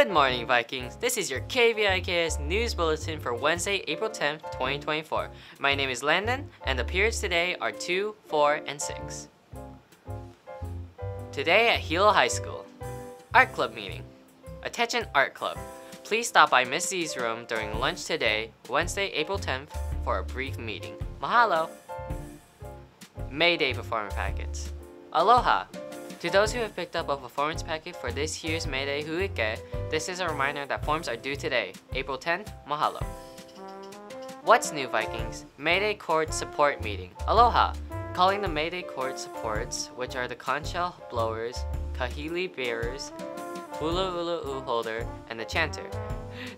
Good morning, Vikings. This is your KVIKS News Bulletin for Wednesday, April 10th, 2024. My name is Landon, and the periods today are 2, 4, and 6. Today at Hilo High School, Art Club meeting. Attention Art Club. Please stop by Miss Z's room during lunch today, Wednesday, April 10th, for a brief meeting. Mahalo! May Day performance packets. Aloha! To those who have picked up a performance packet for this year's May Day Hoike, this is a reminder that forms are due today, April 10th. Mahalo. What's new, Vikings? Mayday Chord Support Meeting. Aloha! Calling the Mayday Chord Supports, which are the conch shell blowers, kahili bearers, hula hula u holder, and the chanter.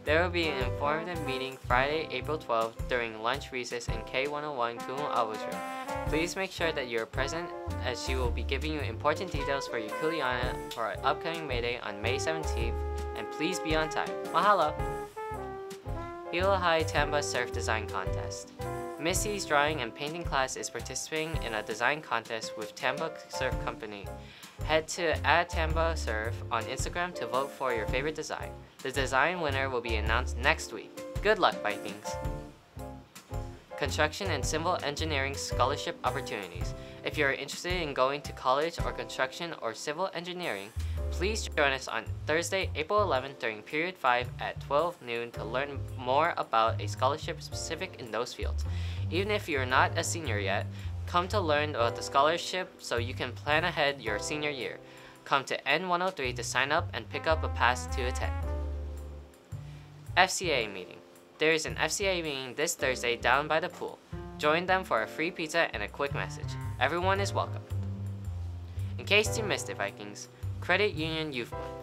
There will be an informative meeting Friday, April 12th during lunch recess in K101 Kumu Abu's room. Please make sure that you're present as she will be giving you important details for your kuleana for our upcoming Mayday on May 17th, and please be on time. Mahalo! High Tamba Surf Design Contest. Miss Z's drawing and painting class is participating in a design contest with Tamba Surf Company. Head to at Tamba on Instagram to vote for your favorite design. The design winner will be announced next week. Good luck, Vikings! Construction and Civil Engineering Scholarship Opportunities. If you are interested in going to college or construction or civil engineering, please join us on Thursday, April 11th during period 5 at 12 noon to learn more about a scholarship specific in those fields. Even if you're not a senior yet, come to learn about the scholarship so you can plan ahead your senior year. Come to N103 to sign up and pick up a pass to attend. FCA meeting. There is an FCA meeting this Thursday down by the pool. Join them for a free pizza and a quick message. Everyone is welcome. In case you missed it, Vikings, Credit Union Youth Month.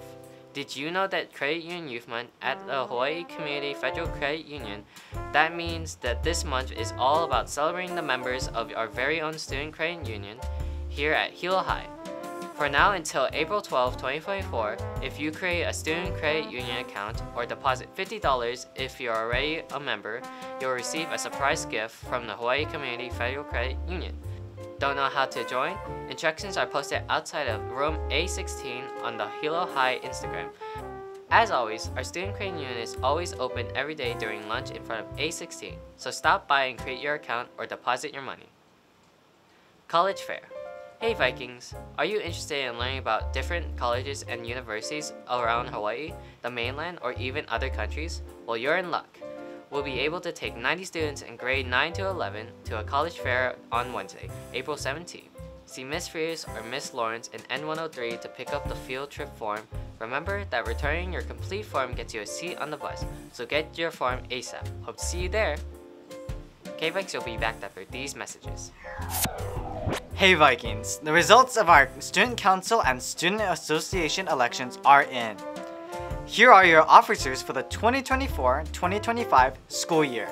Did you know that Credit Union Youth Month at the Hawaii Community Federal Credit Union, that means that this month is all about celebrating the members of our very own student credit union here at Hilo High. For now until April 12, 2024, if you create a student credit union account or deposit $50 if you're already a member, you'll receive a surprise gift from the Hawaii Community Federal Credit Union. Don't know how to join? Instructions are posted outside of room A16 on the Hilo High Instagram. As always, our student credit union is always open every day during lunch in front of A16, so stop by and create your account or deposit your money. College Fair. Hey Vikings! Are you interested in learning about different colleges and universities around Hawaii, the mainland, or even other countries? Well, you're in luck. We'll be able to take 90 students in grade 9 to 11 to a college fair on Wednesday, April 17th. See Miss Frears or Miss Lawrence in N103 to pick up the field trip form. Remember that returning your complete form gets you a seat on the bus, so get your form ASAP. Hope to see you there! KVIKS will be back after these messages. Hey Vikings, the results of our Student Council and Student Association elections are in. Here are your officers for the 2024-2025 school year.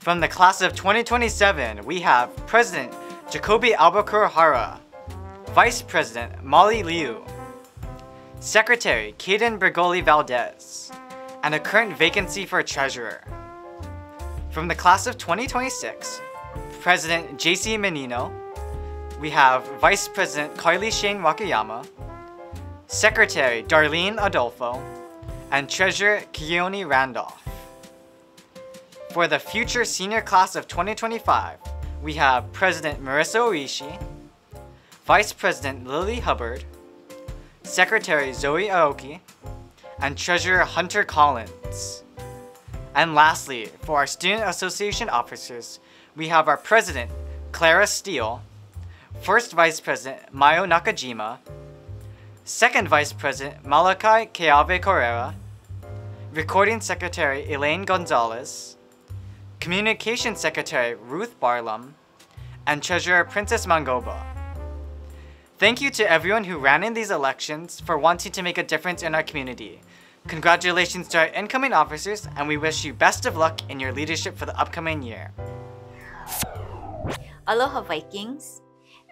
From the class of 2027, we have President Jacoby Albuquerque Hara, Vice President Molly Liu, Secretary Kaden Bergoli Valdez, and a current vacancy for Treasurer. From the class of 2026, President JC Menino, we have Vice President Carly Shane Wakayama, Secretary Darlene Adolfo, and Treasurer Keone Randolph. For the future senior class of 2025, we have President Marissa Oishi, Vice President Lily Hubbard, Secretary Zoe Aoki, and Treasurer Hunter Collins. And lastly, for our Student Association officers, we have our President, Clara Steele, First Vice President, Mayo Nakajima, Second Vice President, Malachi Keave Correa, Recording Secretary, Elaine Gonzalez, Communication Secretary, Ruth Barlum, and Treasurer, Princess Mangoba. Thank you to everyone who ran in these elections for wanting to make a difference in our community. Congratulations to our incoming officers, and we wish you best of luck in your leadership for the upcoming year. Aloha Vikings!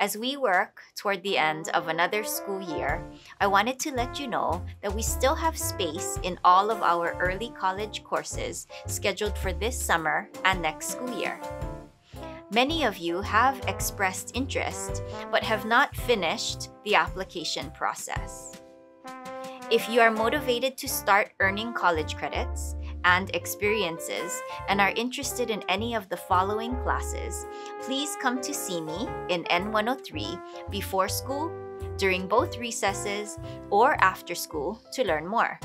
As we work toward the end of another school year, I wanted to let you know that we still have space in all of our early college courses scheduled for this summer and next school year. Many of you have expressed interest but have not finished the application process. If you are motivated to start earning college credits and experiences and are interested in any of the following classes, please come to see me in N103 before school, during both recesses, or after school to learn more.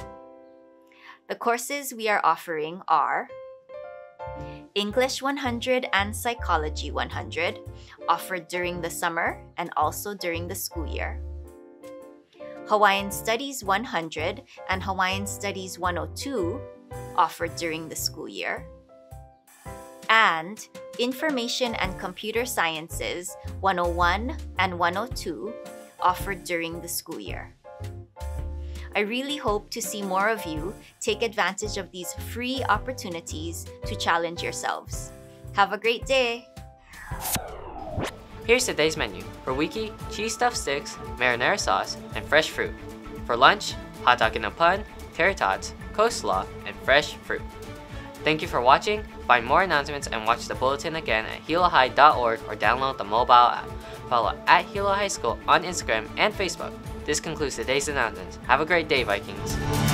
The courses we are offering are English 100 and Psychology 100, offered during the summer and also during the school year. Hawaiian Studies 100 and Hawaiian Studies 102, offered during the school year. And Information and Computer Sciences 101 and 102, offered during the school year. I really hope to see more of you take advantage of these free opportunities to challenge yourselves. Have a great day! Here's today's menu. For wiki, cheese stuffed sticks, marinara sauce, and fresh fruit. For lunch, hot dog in a bun, tater tots, coleslaw, and fresh fruit. Thank you for watching. Find more announcements and watch the bulletin again at hilohigh.org or download the mobile app. Follow at Hilo High School on Instagram and Facebook. This concludes today's announcements. Have a great day, Vikings.